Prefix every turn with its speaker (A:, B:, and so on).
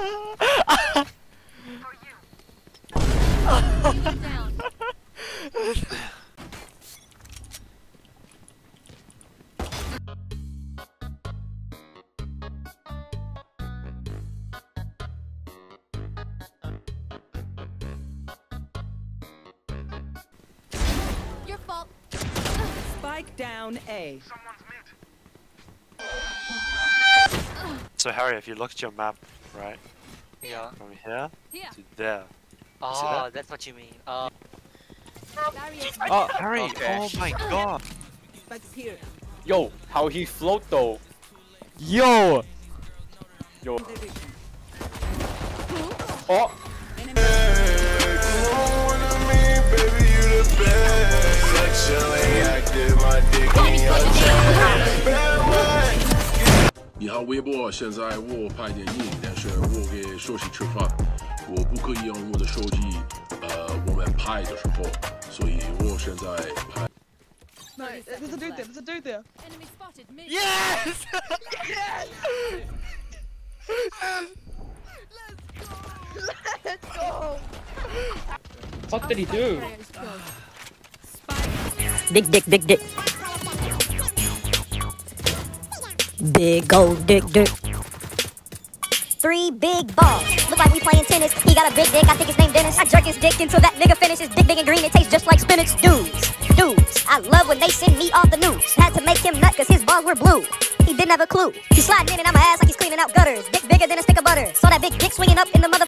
A: Down. Your fault.
B: Spike down A.
C: So Harry, if you look at your map, right,
D: Yeah.
C: from here
A: Here.
C: to there.
D: Oh,
C: that?
D: that's what you mean. Uh,
C: Oh, Harry!
D: Okay.
C: Oh my god!
B: Spike's here.
E: Yo, how he float though?
F: Yo!
E: Yo. Oh,
G: 微博，现在我拍电影，但是我给手机吃饭，我不可以用我的手机，呃，我们拍的时候，所以我现在拍。
H: No, there's a dude there. There's a dude there.
A: Enemy spotted. Mid.
F: Yes!
H: Let's go.
E: what did he do?
A: Closed.
I: Dick, dick, dick, dick. Big old dick, dick. Three big balls. Look like we playing tennis. He got a big dick. I think his name Dennis. I jerk his dick until that nigga finishes. Dick big and green. It tastes just like spinach. Dudes, dudes. I love when they send me off the news. Had to make him nut cause his balls were blue. He didn't have a clue. He's sliding in and out my ass like he's cleaning out gutters. Dick bigger than a stick of butter. Saw that big dick swinging up in the mother.